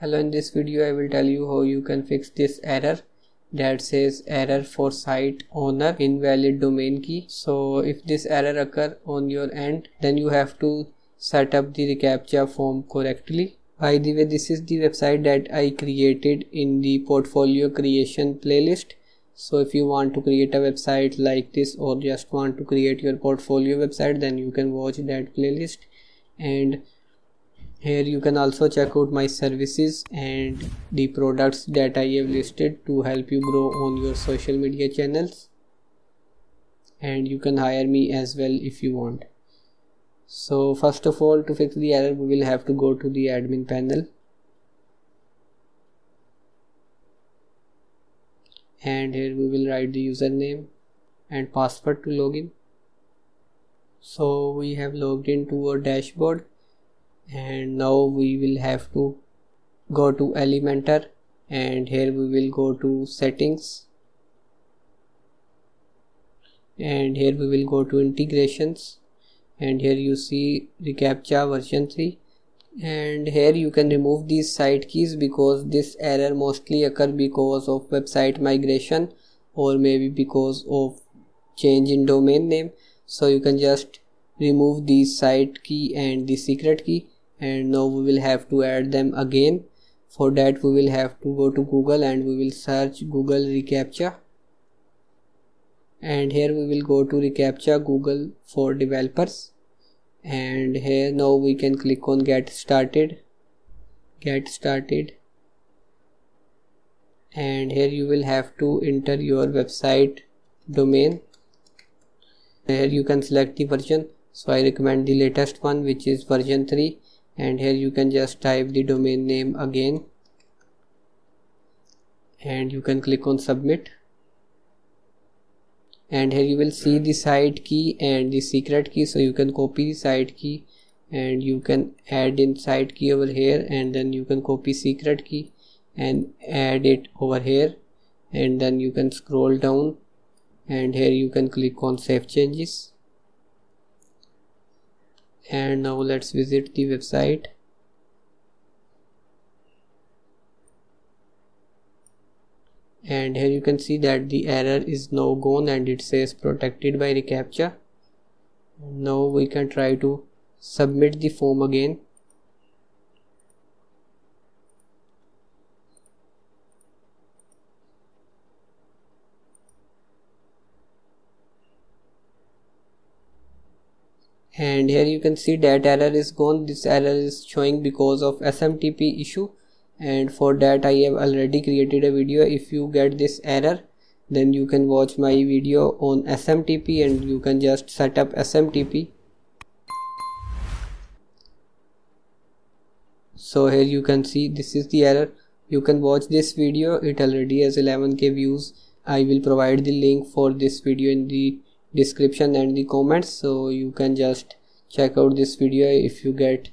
Hello in this video I will tell you how you can fix this error that says error for site owner invalid domain key. So if this error occur on your end then you have to set up the reCAPTCHA form correctly. By the way this is the website that I created in the portfolio creation playlist. So if you want to create a website like this or just want to create your portfolio website then you can watch that playlist and here you can also check out my services and the products that I have listed to help you grow on your social media channels. And you can hire me as well if you want. So first of all to fix the error we will have to go to the admin panel. And here we will write the username and password to login. So we have logged into our dashboard and now we will have to go to elementor. And here we will go to settings. And here we will go to integrations. And here you see reCAPTCHA version 3 and here you can remove these site keys because this error mostly occur because of website migration or maybe because of change in domain name. So you can just remove the site key and the secret key and now we will have to add them again. For that we will have to go to google and we will search google reCAPTCHA. And here we will go to reCAPTCHA google for developers. And here now we can click on get started. Get started. And here you will have to enter your website domain. Here you can select the version. So i recommend the latest one which is version 3 and here you can just type the domain name again. And you can click on submit. And here you will see the site key and the secret key. So you can copy the site key and you can add in site key over here. And then you can copy secret key and add it over here. And then you can scroll down. And here you can click on save changes and now let's visit the website. And here you can see that the error is now gone and it says protected by reCAPTCHA now we can try to submit the form again and here you can see that error is gone. This error is showing because of smtp issue. And for that i have already created a video. If you get this error then you can watch my video on smtp and you can just set up smtp so here you can see this is the error. You can watch this video. It already has 11k views. I will provide the link for this video in the description and the comments. So you can just check out this video if you get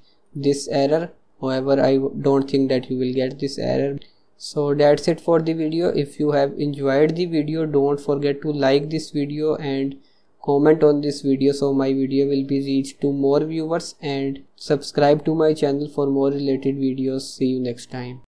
this error. However i don't think that you will get this error. So that's it for the video. If you have enjoyed the video don't forget to like this video and comment on this video so my video will be reached to more viewers and subscribe to my channel for more related videos. See you next time